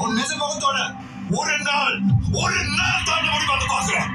உன் மேச முகத்தோட ஒரு நாள் ஒரு நாள் தாண்டி முடிவு வந்து பார்க்கிறேன்